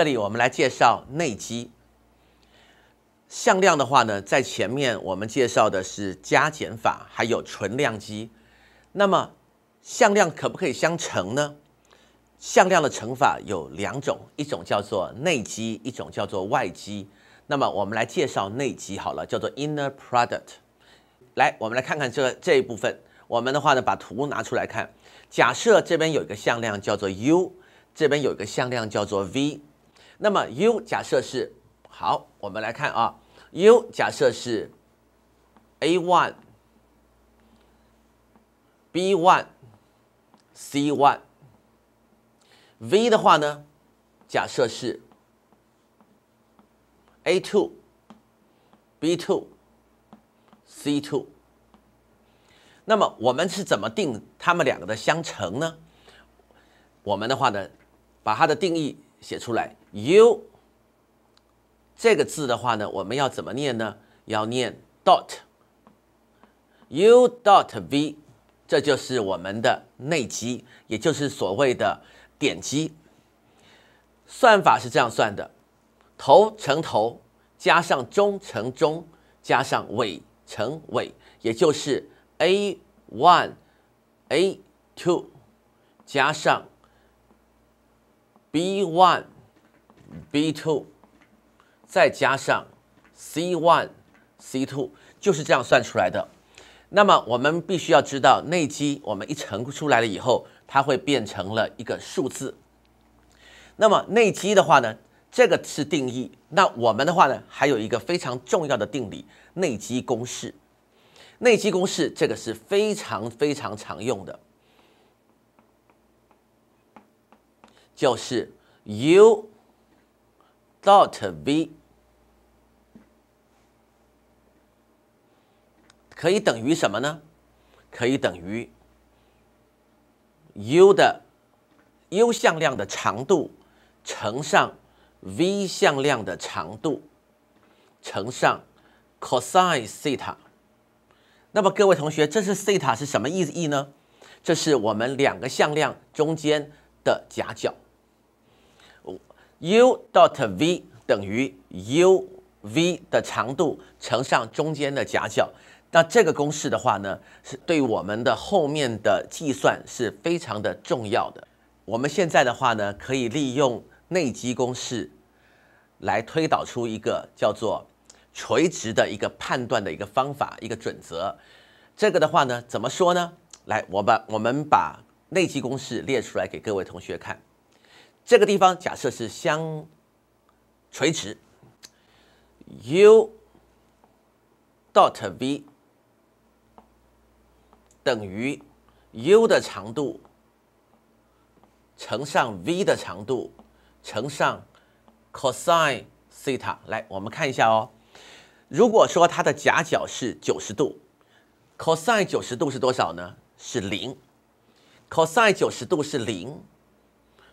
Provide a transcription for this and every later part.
这里我们来介绍内积。向量的话呢，在前面我们介绍的是加减法，还有纯量积。那么向量可不可以相乘呢？向量的乘法有两种，一种叫做内积，一种叫做外积。那么我们来介绍内积好了，叫做 inner product。来，我们来看看这这一部分。我们的话呢，把图拿出来看。假设这边有一个向量叫做 u，这边有一个向量叫做 v。那么 u 假设是好，我们来看啊，u 假设是 a one、b one、c one。v 的话呢，假设是 a two、b two、c two。那么我们是怎么定它们两个的相乘呢？我们的话呢，把它的定义写出来。U 这个字的话呢，我们要怎么念呢？要念 dot u dot v，这就是我们的内积，也就是所谓的点积。算法是这样算的：头乘头，加上中乘中，加上尾乘尾，也就是。a one a two 加上 b one b two 再加上 c one c two 就是这样算出来的。那么我们必须要知道内积，我们一乘出来了以后，它会变成了一个数字。那么内积的话呢，这个是定义。那我们的话呢，还有一个非常重要的定理——内积公式。内积公式这个是非常非常常用的，就是 u dot v 可以等于什么呢？可以等于 u 的 u 向量的长度乘上 v 向量的长度乘上 cosine 西塔。那么各位同学，这是西塔是什么意义呢？这是我们两个向量中间的夹角。U dot v 等于 u v 的长度乘上中间的夹角。那这个公式的话呢，是对我们的后面的计算是非常的重要的。我们现在的话呢，可以利用内积公式来推导出一个叫做。垂直的一个判断的一个方法，一个准则。这个的话呢，怎么说呢？来，我把我们把内积公式列出来给各位同学看。这个地方假设是相垂直，u dot v 等于 u 的长度乘上 v 的长度乘上 cosine 西塔。来，我们看一下哦。如果说它的夹角是九十度，cosine 九十度是多少呢？是零，cosine 九十度是零，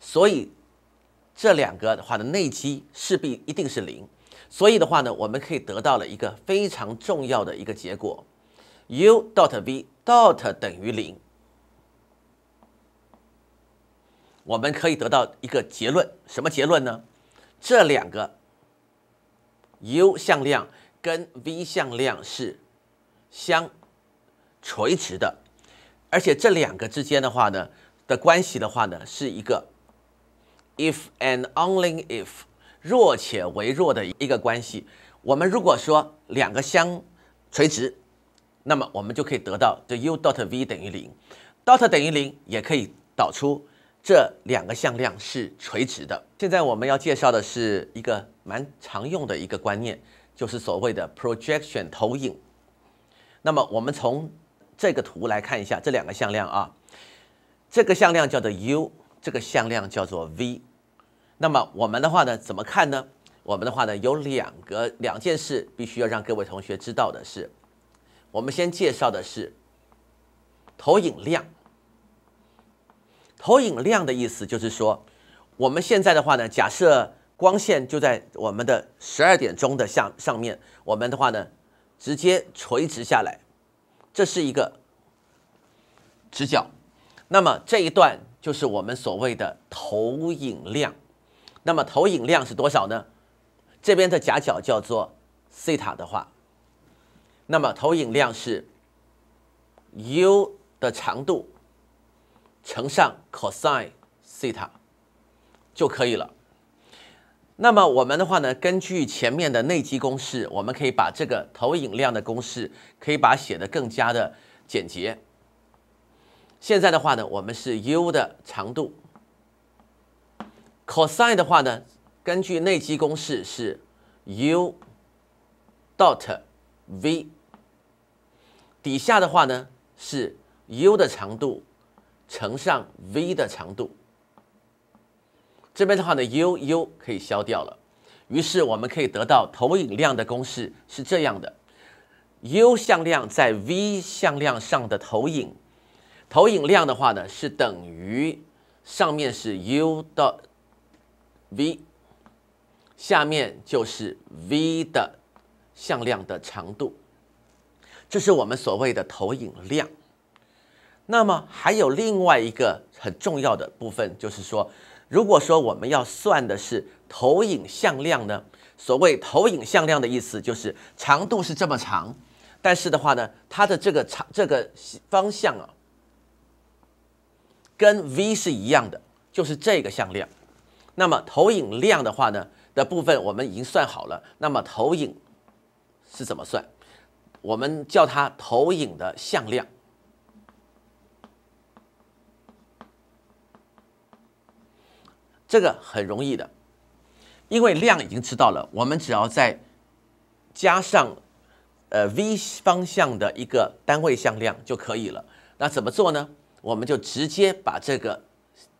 所以这两个的话的内积势必一定是零，所以的话呢，我们可以得到了一个非常重要的一个结果，u dot v dot 等于零，我们可以得到一个结论，什么结论呢？这两个 u 向量。跟 v 向量是相垂直的，而且这两个之间的话呢的关系的话呢是一个 if and only if 弱且为弱的一个关系。我们如果说两个相垂直，那么我们就可以得到这 u dot v 等于零，dot 等于零也可以导出这两个向量是垂直的。现在我们要介绍的是一个蛮常用的一个观念。就是所谓的 projection 投影。那么我们从这个图来看一下这两个向量啊，这个向量叫做 u，这个向量叫做 v。那么我们的话呢，怎么看呢？我们的话呢，有两个两件事必须要让各位同学知道的是，我们先介绍的是投影量。投影量的意思就是说，我们现在的话呢，假设。光线就在我们的十二点钟的向上面，我们的话呢，直接垂直下来，这是一个直角。那么这一段就是我们所谓的投影量。那么投影量是多少呢？这边的夹角叫做西塔的话，那么投影量是 u 的长度乘上 cosine 西塔就可以了。那么我们的话呢，根据前面的内积公式，我们可以把这个投影量的公式可以把写得更加的简洁。现在的话呢，我们是 u 的长度，cosine 的话呢，根据内积公式是 u dot v，底下的话呢是 u 的长度乘上 v 的长度。这边的话呢，u u 可以消掉了，于是我们可以得到投影量的公式是这样的：u 向量在 v 向量上的投影，投影量的话呢是等于上面是 u 的 v，下面就是 v 的向量的长度，这是我们所谓的投影量。那么还有另外一个很重要的部分，就是说。如果说我们要算的是投影向量呢？所谓投影向量的意思就是长度是这么长，但是的话呢，它的这个长这个方向啊，跟 v 是一样的，就是这个向量。那么投影量的话呢的部分我们已经算好了。那么投影是怎么算？我们叫它投影的向量。这个很容易的，因为量已经知道了，我们只要再加上呃 v 方向的一个单位向量就可以了。那怎么做呢？我们就直接把这个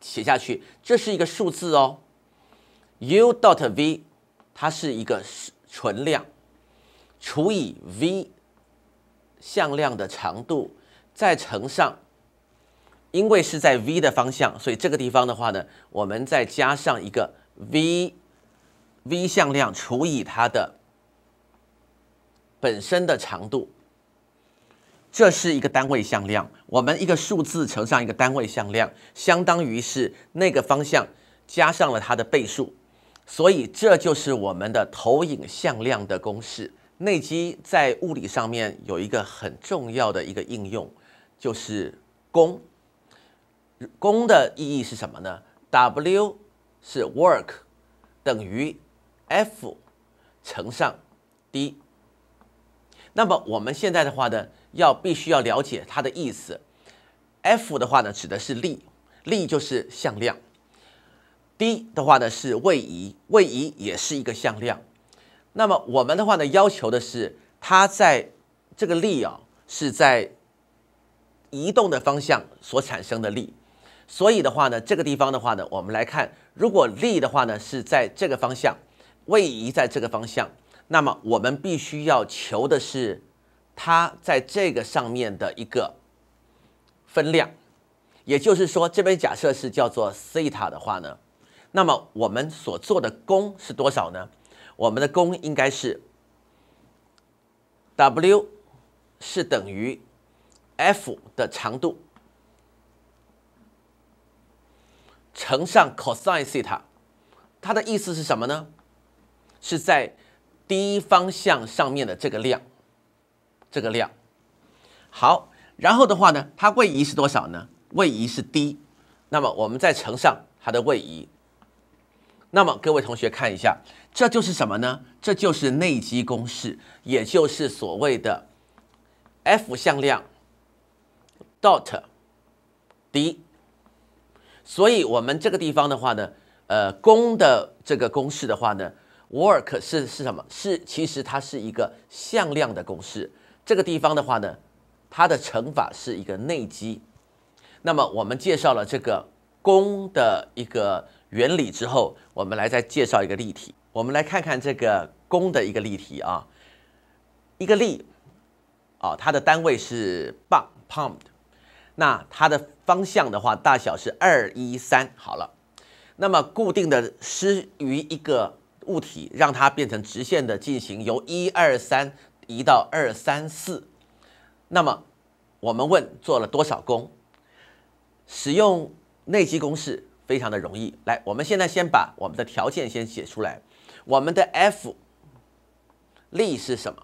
写下去，这是一个数字哦，u dot v 它是一个纯量，除以 v 向量的长度，再乘上。因为是在 v 的方向，所以这个地方的话呢，我们再加上一个 v v 向量除以它的本身的长度，这是一个单位向量。我们一个数字乘上一个单位向量，相当于是那个方向加上了它的倍数，所以这就是我们的投影向量的公式。内积在物理上面有一个很重要的一个应用，就是功。功的意义是什么呢？W 是 work 等于 F 乘上 d。那么我们现在的话呢，要必须要了解它的意思。F 的话呢，指的是力，力就是向量。d 的话呢是位移，位移也是一个向量。那么我们的话呢，要求的是它在这个力啊是在移动的方向所产生的力。所以的话呢，这个地方的话呢，我们来看，如果力的话呢是在这个方向，位移在这个方向，那么我们必须要求的是它在这个上面的一个分量。也就是说，这边假设是叫做西塔的话呢，那么我们所做的功是多少呢？我们的功应该是 W 是等于 F 的长度。乘上 cosine 西塔，它的意思是什么呢？是在第一方向上面的这个量，这个量。好，然后的话呢，它位移是多少呢？位移是 d，那么我们再乘上它的位移。那么各位同学看一下，这就是什么呢？这就是内积公式，也就是所谓的 F 向量 dot d。所以，我们这个地方的话呢，呃，功的这个公式的话呢，work 是是什么？是其实它是一个向量的公式。这个地方的话呢，它的乘法是一个内积。那么我们介绍了这个功的一个原理之后，我们来再介绍一个例题。我们来看看这个功的一个例题啊，一个力啊，它的单位是磅 （pound）。那它的方向的话，大小是二一三。好了，那么固定的施于一个物体，让它变成直线的进行，由一二三移到二三四。那么我们问做了多少功？使用内积公式非常的容易。来，我们现在先把我们的条件先写出来。我们的 F 力是什么？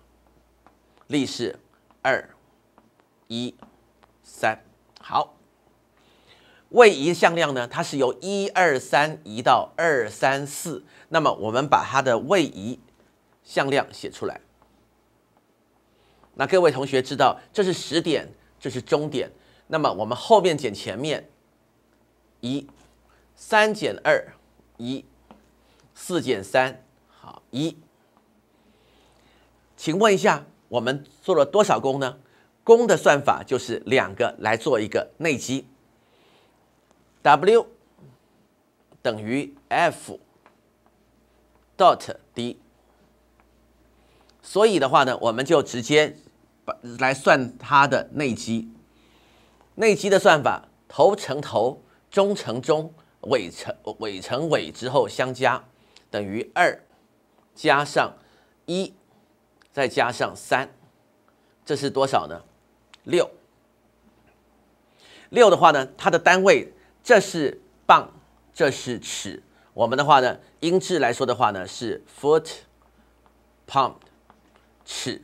力是二一三。好，位移向量呢？它是由一二三移到二三四。那么我们把它的位移向量写出来。那各位同学知道，这是始点，这是终点。那么我们后面减前面，一，三减二，一，四减三，好一。请问一下，我们做了多少功呢？功的算法就是两个来做一个内积，W 等于 F dot D。所以的话呢，我们就直接来算它的内积。内积的算法，头乘头，中乘中，尾乘尾乘尾之后相加，等于二加上一，再加上三，这是多少呢？六。六的话呢，它的单位这是磅，这是尺。我们的话呢，英制来说的话呢是 foot pound，尺。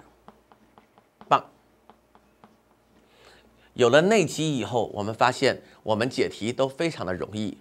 有了内积以后，我们发现我们解题都非常的容易。